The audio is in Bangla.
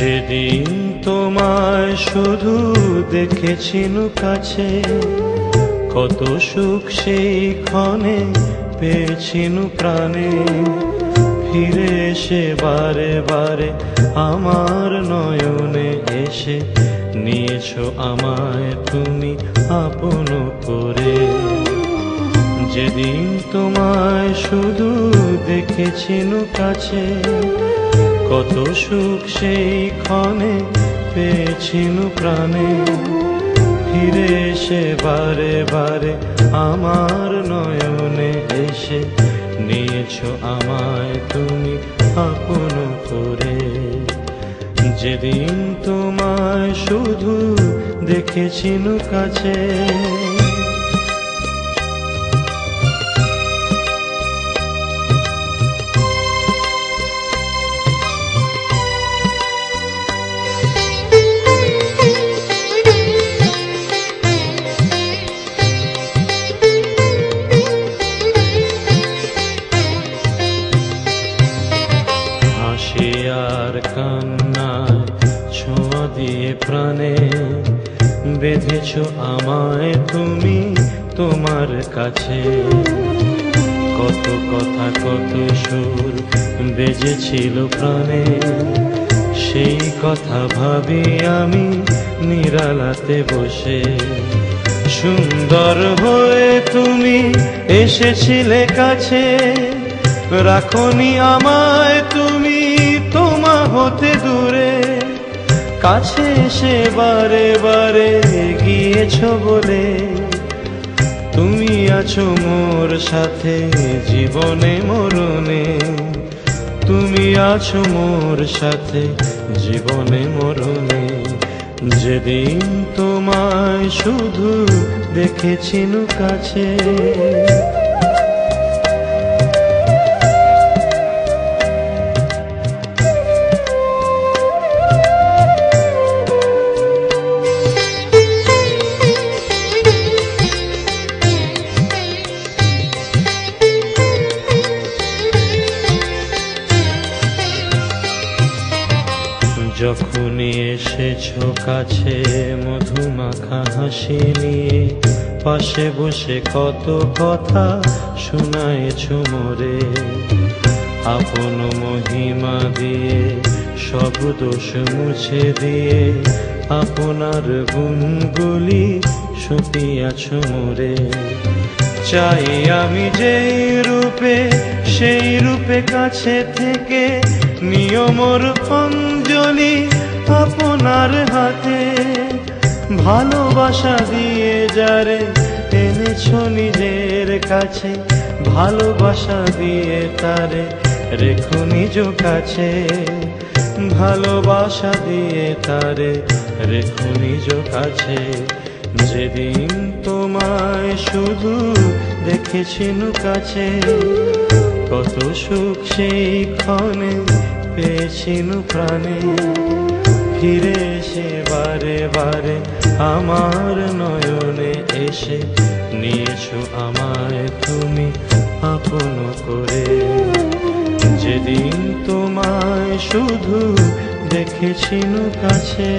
যেদিন তোমায় শুধু দেখেছিনু কাছে কত সুখ সেই ক্ষণে পেয়েছিনু প্রাণে ফিরে এসে বারে বারে আমার নয়নে এসে নিয়েছো আমায় তুমি আপন করে। যেদিন তোমায় শুধু দেখেছিনু কাছে কত সুখ সেই ক্ষণে পেয়েছিনু প্রাণে। ফিরে এসে বারে বারে আমার নয়নে এসে নিয়েছো আমায় তুমি আপন করে। যেদিন তোমায় শুধু দেখেছিনু কাছে দিয়ে প্রাণে বেঁধেছ আমায় তুমি তোমার কাছে। কত কথা, কত সুর বেজেছিল প্রাণে, সেই কথা ভাবি আমি নিরালাতে বসে। সুন্দর হয়ে তুমি এসেছিলে কাছে, রাখনি আমায় তুমি, তোমা হতে দূরে। কাছে এসে বারে বারে গিয়েছ বলে। তুমি আছো মোর সাথে জীবনে মরণে। তুমি আছো মোর সাথে জীবনে মরণে। যেদিন তোমায় শুধু দেখেছিনু কাছে যখনই এসেছ কাছে, মধুমাখা হাসি নিয়ে, পাশে বসে কত কথা শোনায়েছ মোরে। আপন মহিমা দিয়ে, সব দোষ মুছে দিয়ে, আপনার গুণগুলি সপিয়াছ মোরে। চাই আমি যেই রূপে, সেই রূপে কাছে থেকে, নিয়মর অঞ্জলি আপনার হাতে। ভালোবাসা দিয়ে যারে এনেছ নিজের কাছে, ভালোবাসা দিয়ে তারে রেখো নিজ কাছে। ভালোবাসা দিয়ে তারে রেখো নিজ কাছে। যেদিন তোমায় শুধু দেখেছিনু কাছে, কত সুখ সেই ক্ষণে পেয়েছিনু প্রাণে ফিরে এসে বারে বারে আমার নয়নে এসে নিয়েছো আমায় তুমি আপন করে। যেদিন তোমায় শুধু দেখেছিনু কাছে